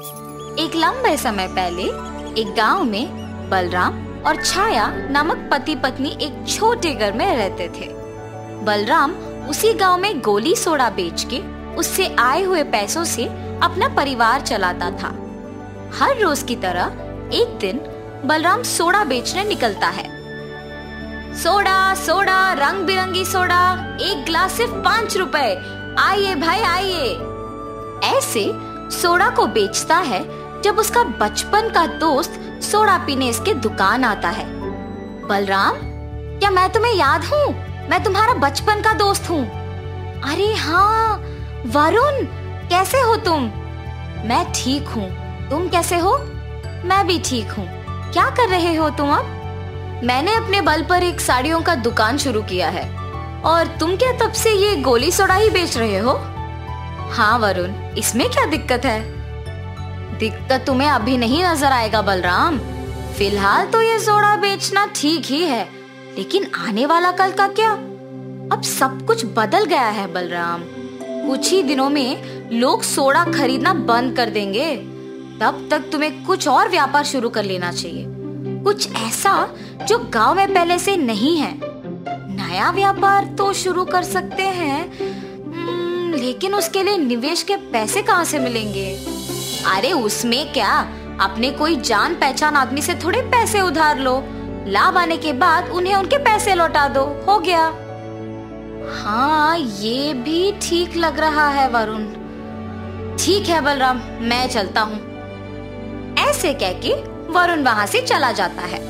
एक लंबे समय पहले, एक गाँव में बलराम और छाया नामक पति पत्नी एक छोटे घर में रहते थे। बलराम उसी गाँव में गोली सोडा बेच के उससे आए हुए पैसों से अपना परिवार चलाता था। हर रोज की तरह एक दिन बलराम सोडा बेचने निकलता है। सोडा सोडा रंग बिरंगी सोडा, एक ग्लास सिर्फ़ पाँच रुपए। आइए भाई, आइए। ऐसे सोडा को बेचता है जब उसका बचपन का दोस्त सोडा पीने इसके दुकान आता है। बलराम, क्या मैं तुम्हें याद हूँ? मैं तुम्हारा बचपन का दोस्त हूँ। अरे हाँ वरुण, कैसे हो तुम? मैं ठीक हूँ। तुम कैसे हो? मैं भी ठीक हूँ। क्या कर रहे हो तुम अब? मैंने अपने बल पर एक साड़ियों का दुकान शुरू किया है। और तुम क्या तब से ये गोली सोडा ही बेच रहे हो? हाँ वरुण, इसमें क्या दिक्कत है? दिक्कत तुम्हें अभी नहीं नज़र आएगा, बलराम। फ़िलहाल तो ये सोडा बेचना ठीक ही है, लेकिन आने वाला कल का क्या? अब सब कुछ बदल गया है, बलराम। कुछ ही दिनों में लोग सोडा खरीदना बंद कर देंगे। तब तक तुम्हें कुछ और व्यापार शुरू कर लेना चाहिए। कुछ ऐसा जो गाँव में पहले से नहीं है। नया व्यापार तो शुरू कर सकते हैं लेकिन उसके लिए निवेश के पैसे कहाँ से मिलेंगे? अरे उसमें क्या? अपने कोई जान पहचान आदमी से थोड़े पैसे उधार लो। लाभ आने के बाद उन्हें उनके पैसे लौटा दो। हो गया। हाँ ये भी ठीक लग रहा है, वरुण। ठीक है, बलराम, मैं चलता हूँ। ऐसे कह के वरुण वहाँ से चला जाता है।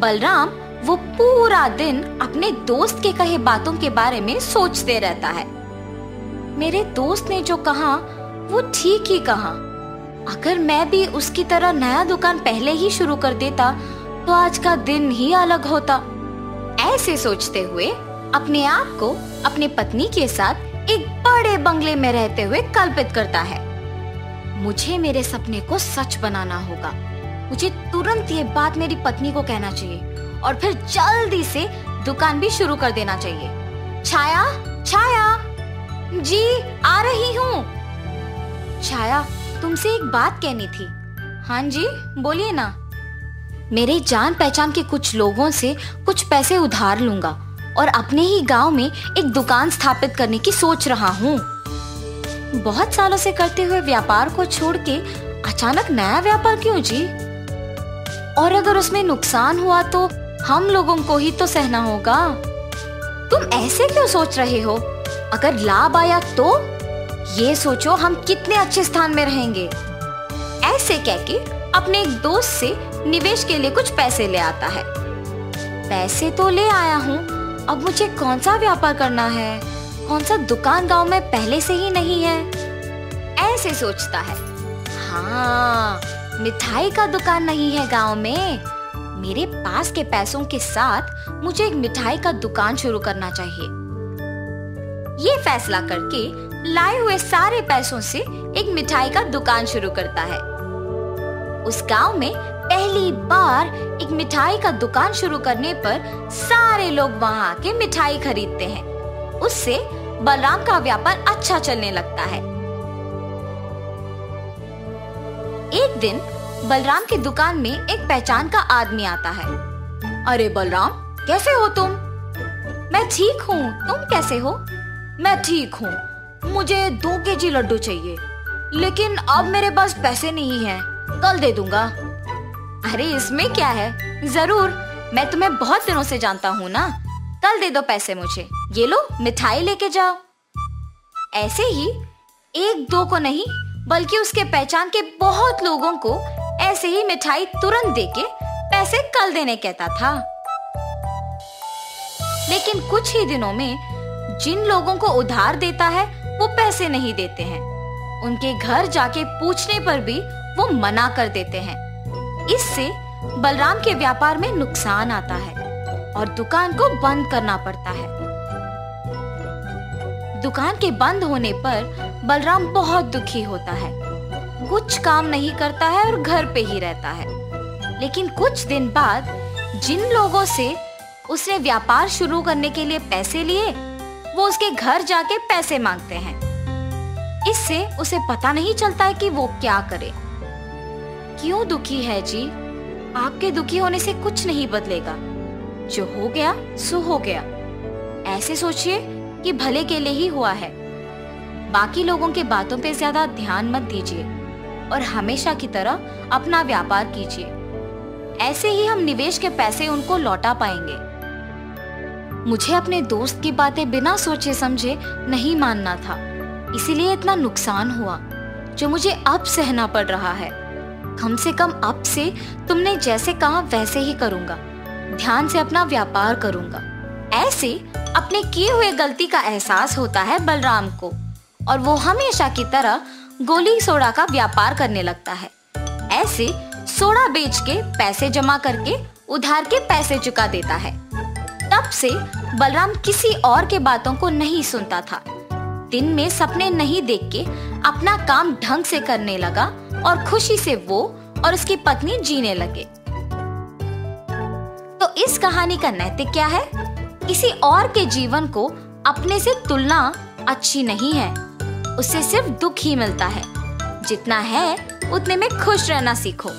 बलराम वो पूरा दिन अपने दोस्त के कहे बातों के बारे में सोचते रहता है। मेरे दोस्त ने जो कहा, वो ठीक ही कहा। अगर मैं भी उसकी तरह नया दुकान पहले ही शुरू कर देता तो आज का दिन ही अलग होता। ऐसे सोचते हुए, अपने आप को अपने पत्नी के साथ एक बड़े बंगले में रहते हुए कल्पित करता है। मुझे मेरे सपने को सच बनाना होगा। मुझे तुरंत ये बात मेरी पत्नी को कहना चाहिए और फिर जल्दी से दुकान भी शुरू कर देना चाहिए। छाया छाया! जी, आ रही हूँ। छाया, तुमसे एक बात कहनी थी। हाँ जी, बोलिए ना। मेरे जान पहचान के कुछ लोगों से कुछ पैसे उधार लूँगा और अपने ही गाँव में एक दुकान स्थापित करने की सोच रहा हूँ। बहुत सालों से करते हुए व्यापार को छोड़ के अचानक नया व्यापार क्यों जी? और अगर उसमें नुकसान हुआ तो हम लोगों को ही तो सहना होगा। तुम ऐसे क्यों सोच रहे हो? अगर लाभ आया तो? ये सोचो हम कितने अच्छे स्थान में रहेंगे। ऐसे कह के अपने एक दोस्त से निवेश के लिए कुछ पैसे ले आता है। पैसे तो ले आया हूँ। अब मुझे कौन सा व्यापार करना है? कौन सा दुकान गाँव में पहले से ही नहीं है? ऐसे सोचता है। हाँ मिठाई का दुकान नहीं है गाँव में। मेरे पास के पैसों के साथ मुझे एक मिठाई का दुकान शुरू करना चाहिए। ये फैसला करके लाए हुए सारे पैसों से एक मिठाई का दुकान शुरू करता है। उस गाँव में पहली बार एक मिठाई का दुकान शुरू करने पर सारे लोग वहाँ आके मिठाई खरीदते हैं। उससे बलराम का व्यापार अच्छा चलने लगता है। एक दिन बलराम की दुकान में एक पहचान का आदमी आता है। अरे बलराम, कैसे हो तुम? मैं ठीक हूँ, तुम कैसे हो? मैं ठीक हूँ। मुझे दो के जी लड्डू चाहिए। लेकिन अब मेरे पास पैसे नहीं हैं। कल दे दूँगा। अरे, इसमें क्या है? ज़रूर। मैं तुम्हें बहुत दिनों से जानता हूँ ना। कल दे दो पैसे मुझे। ये लो, मिठाई लेके जाओ। ऐसे ही एक दो को नहीं, बल्कि उसके पहचान के बहुत लोगों को ऐसे ही मिठाई तुरंत देके पैसे कल देने कहता था। लेकिन कुछ ही दिनों में जिन लोगों को उधार देता है, वो पैसे नहीं देते हैं। उनके घर जाके पूछने पर भी वो मना कर देते हैं। इससे बलराम के व्यापार में नुकसान आता है और दुकान को बंद करना पड़ता है। दुकान के बंद होने पर बलराम बहुत दुखी होता है। कुछ काम नहीं करता है और घर पे ही रहता है। लेकिन कुछ दिन बाद जिन लोगों से उसने व्यापार शुरू करने के लिए पैसे लिए वो उसके घर जाके पैसे मांगते हैं। इससे उसे पता नहीं चलता है कि वो क्या करे। क्यों दुखी है जी? आपके दुखी होने से कुछ नहीं बदलेगा। जो हो गया, सो हो गया। ऐसे सोचिए कि भले के लिए ही हुआ है। बाकी लोगों के बातों पे ज़्यादा ध्यान मत दीजिए और हमेशा की तरह अपना व्यापार कीजिए। ऐसे ही हम निवेश के पैसे उनको लौटा पाएँगे। मुझे अपने दोस्त की बातें बिना सोचे समझे नहीं मानना था। इसीलिए इतना नुकसान हुआ, जो मुझे अब सहना पड़ रहा है। कम से कम अब से तुमने जैसे कहा वैसे ही करूँगा। ध्यान से अपना व्यापार करूँगा। ऐसे अपने किए हुए गलती का एहसास होता है बलराम को, और वो हमेशा की तरह गोली सोडा का व्यापार करने लगता है। ऐसे सोडा बेच के पैसे जमा करके उधार के पैसे चुका देता है। तब से बलराम किसी और के बातों को नहीं सुनता था। दिन में सपने नहीं देख के अपना काम ढंग से करने लगा और खुशी से वो और उसकी पत्नी जीने लगे। तो इस कहानी का नैतिक क्या है? किसी और के जीवन को अपने से तुलना अच्छी नहीं है। उससे सिर्फ़ दुख ही मिलता है। जितना है, उतने में खुश रहना सीखो।